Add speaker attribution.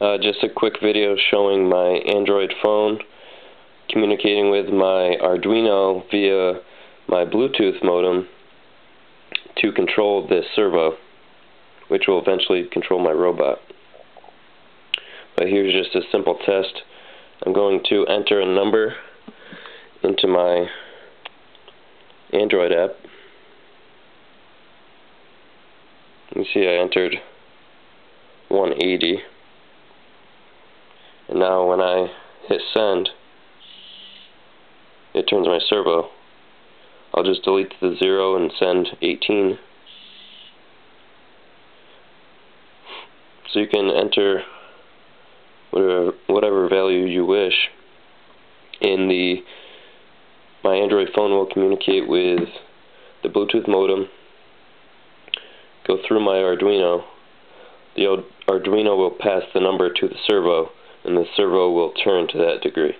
Speaker 1: Uh, just a quick video showing my Android phone communicating with my Arduino via my Bluetooth modem to control this servo, which will eventually control my robot. But here's just a simple test. I'm going to enter a number into my Android app. You see I entered 180 and now when I hit send it turns my servo. I'll just delete the 0 and send 18 so you can enter whatever, whatever value you wish in the my Android phone will communicate with the Bluetooth modem go through my Arduino. The Arduino will pass the number to the servo and the servo will turn to that degree